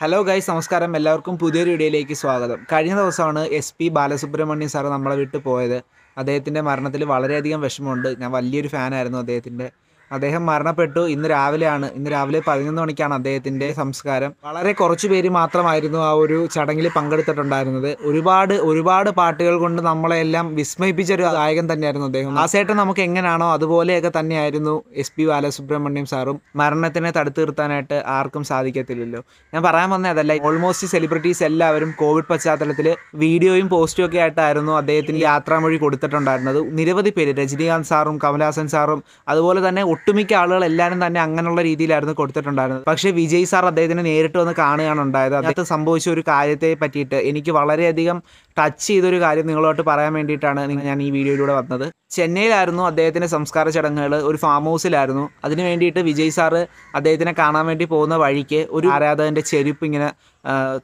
Hello guys നമസ്കാരം. എല്ലാവർക്കും പുതിയൊരു വീഡിയോയിലേക്ക് സ്വാഗതം. കഴിഞ്ഞ ദിവസമാണ് എസ് പി ബാലസുബ്രഹ്മണ്യം സാറ് നമ്മളെ വിട്ട് പോയത്. അദ്ദേഹത്തിന്റെ മരണത്തിൽ വളരെയധികം വിഷമമുണ്ട്. ഞാൻ വലിയൊരു ഫാനായിരുന്നു അദ്ദേഹത്തിന്റെ അദ്ദേഹം മരണപ്പെട്ടു. ഇന്ന് രാവിലെയാണ്. ഇന്ന് രാവിലെ പതിനൊന്ന് മണിക്കാണ് അദ്ദേഹത്തിന്റെ സംസ്കാരം. വളരെ കുറച്ചു പേര് മാത്രമായിരുന്നു ആ ഒരു ചടങ്ങിൽ പങ്കെടുത്തിട്ടുണ്ടായിരുന്നത്. ഒരുപാട് ഒരുപാട് പാട്ടുകൾ കൊണ്ട് നമ്മളെ എല്ലാം വിസ്മയിപ്പിച്ച ഒരു ഗായകൻ തന്നെയായിരുന്നു അദ്ദേഹം. ആ സേട്ടൻ നമുക്ക് എങ്ങനെയാണോ അതുപോലെയൊക്കെ തന്നെയായിരുന്നു എസ് പി ബാലസുബ്രഹ്മണ്യം സാറും. മരണത്തിനെ തടുത്തു നിർത്താനായിട്ട് ആർക്കും സാധിക്കത്തില്ലല്ലോ. ഞാൻ പറയാൻ വന്നത് അതല്ല ഓൾമോസ്റ്റ് സെലിബ്രിറ്റീസ് എല്ലാവരും കോവിഡ് പശ്ചാത്തലത്തിൽ വീഡിയോയും പോസ്റ്റും ഒക്കെ ആയിട്ടായിരുന്നു അദ്ദേഹത്തിന്റെ യാത്രാമൊഴി കൊടുത്തിട്ടുണ്ടായിരുന്നത്. നിരവധി പേര് രജനീകാന്ത് സാറും കമലഹാസൻ സാറും അതുപോലെ തന്നെ ഒട്ടുമിക്ക ആളുകൾ എല്ലാവരും തന്നെ അങ്ങനെയുള്ള രീതിയിലായിരുന്നു കൊടുത്തിട്ടുണ്ടായിരുന്നത്. പക്ഷെ വിജയ് സാർ അദ്ദേഹത്തിന് നേരിട്ട് വന്ന് കാണുകയാണ് ഉണ്ടായത്. അതിനകത്ത് സംഭവിച്ച ഒരു കാര്യത്തെ പറ്റിയിട്ട് എനിക്ക് വളരെയധികം ടച്ച് ചെയ്തൊരു കാര്യം നിങ്ങളോട്ട് പറയാൻ വേണ്ടിയിട്ടാണ് ഞാൻ ഈ വീഡിയോയിലൂടെ വന്നത്. ചെന്നൈയിലായിരുന്നു അദ്ദേഹത്തിന്റെ സംസ്കാര ചടങ്ങുകൾ. ഒരു ഫാം ഹൗസിലായിരുന്നു അതിന് വേണ്ടിയിട്ട് വിജയ് സാറ് അദ്ദേഹത്തിനെ കാണാൻ വേണ്ടി പോകുന്ന വഴിക്ക് ഒരു ആരാധകന്റെ ചെരുപ്പ് ഇങ്ങനെ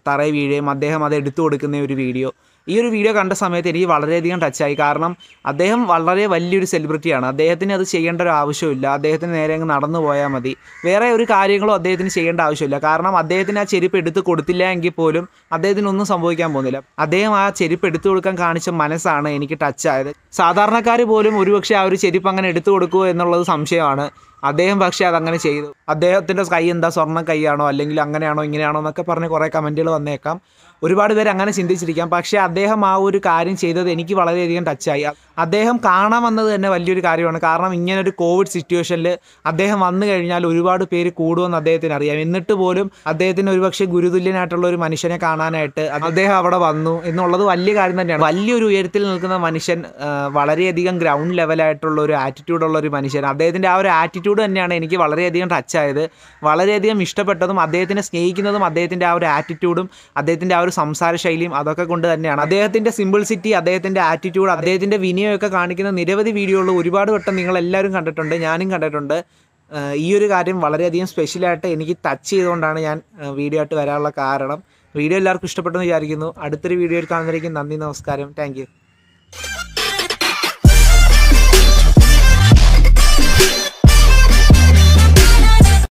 തറ വീഴുകയും അദ്ദേഹം അത് എടുത്തു കൊടുക്കുന്ന ഒരു വീഡിയോ. ഈ ഒരു വീഡിയോ കണ്ട സമയത്ത് എനിക്ക് വളരെയധികം ടച്ചായി കാരണം അദ്ദേഹം വളരെ വലിയൊരു സെലിബ്രിറ്റിയാണ് അദ്ദേഹത്തിന് അത് ചെയ്യേണ്ട ഒരു ആവശ്യമില്ല. അദ്ദേഹത്തിന് നേരെ അങ്ങ് നടന്നു പോയാൽ മതി. വേറെ ഒരു കാര്യങ്ങളും അദ്ദേഹത്തിന് ചെയ്യേണ്ട ആവശ്യമില്ല. കാരണം അദ്ദേഹത്തിന് ആ ചെരുപ്പ് എടുത്ത് കൊടുത്തില്ല എങ്കിൽ പോലും അദ്ദേഹത്തിന് ഒന്നും സംഭവിക്കാൻ പോകുന്നില്ല. അദ്ദേഹം ആ ചെരുപ്പ് എടുത്തു കൊടുക്കാൻ കാണിച്ച മനസ്സാണ് എനിക്ക് ടച്ചായത് സാധാരണക്കാർ പോലും ഒരുപക്ഷെ ആ ഒരു ചെരുപ്പ് അങ്ങനെ എടുത്തു കൊടുക്കുമോ എന്നുള്ളത് സംശയമാണ്. അദ്ദേഹം പക്ഷേ അതങ്ങനെ ചെയ്തു. അദ്ദേഹത്തിന്റെ കൈ എന്താ? സ്വർണ കൈയാണോ? അല്ലെങ്കിൽ അങ്ങനെയാണോ? ഇങ്ങനെയാണോ? എന്നൊക്കെ പറഞ്ഞ് കുറേ കമന്റുകൾ വന്നേക്കാം. ഒരുപാട് പേര് അങ്ങനെ ചിന്തിച്ചിരിക്കാം. പക്ഷേ അദ്ദേഹം ആ ഒരു കാര്യം ചെയ്തത് എനിക്ക് വളരെയധികം ടച്ചായി അദ്ദേഹം കാണാൻ വന്നത് തന്നെ വലിയൊരു കാര്യമാണ്. കാരണം ഇങ്ങനൊരു കോവിഡ് സിറ്റുവേഷനിൽ അദ്ദേഹം വന്നു കഴിഞ്ഞാൽ ഒരുപാട് പേര് കൂടുമെന്ന് അദ്ദേഹത്തിന് അറിയാം. എന്നിട്ട് പോലും അദ്ദേഹത്തിന് ഒരുപക്ഷെ ഗുരുതുല്യനായിട്ടുള്ള ഒരു മനുഷ്യനെ കാണാനായിട്ട് അദ്ദേഹം അവിടെ വന്നു എന്നുള്ളത് വലിയ കാര്യം തന്നെയാണ്. വലിയൊരു ഉയരത്തിൽ നിൽക്കുന്ന മനുഷ്യൻ വളരെയധികം ഗ്രൗണ്ട് ലെവലായിട്ടുള്ള ഒരു ആറ്റിറ്റ്യൂഡ് ഉള്ള ഒരു മനുഷ്യൻ. അദ്ദേഹത്തിന്റെ ആ ഒരു ആറ്റിറ്റ്യൂഡ് തന്നെയാണ് എനിക്ക് വളരെയധികം ടച്ചായത് വളരെയധികം ഇഷ്ടപ്പെട്ടതും അദ്ദേഹത്തിനെ സ്നേഹിക്കുന്നതും അദ്ദേഹത്തിന്റെ ആ ഒരു ആറ്റിറ്റ്യൂഡും അദ്ദേഹത്തിന്റെ ആ ഒരു സംസാര ശൈലിയും അതൊക്കെ കൊണ്ട് തന്നെയാണ്. അദ്ദേഹത്തിന്റെ സിമ്പിൾസിറ്റി അദ്ദേഹത്തിന്റെ ആറ്റിറ്റ്യൂഡ് അദ്ദേഹത്തിന്റെ വിനയമൊക്കെ കാണിക്കുന്ന നിരവധി വീഡിയോകൾ ഒരുപാട് വട്ടം നിങ്ങൾ എല്ലാവരും കണ്ടിട്ടുണ്ട് ഞാനും കണ്ടിട്ടുണ്ട്. ഈ ഒരു കാര്യം വളരെയധികം സ്പെഷ്യലായിട്ട് എനിക്ക് ടച്ച് ചെയ്തുകൊണ്ടാണ് ഞാൻ വീഡിയോ ആയിട്ട് വരാനുള്ള കാരണം. വീഡിയോ എല്ലാവർക്കും ഇഷ്ടപ്പെട്ടെന്ന് വിചാരിക്കുന്നു. അടുത്തൊരു വീഡിയോയിൽ കാണുന്നതായിരിക്കും നന്ദി നമസ്കാരം. താങ്ക്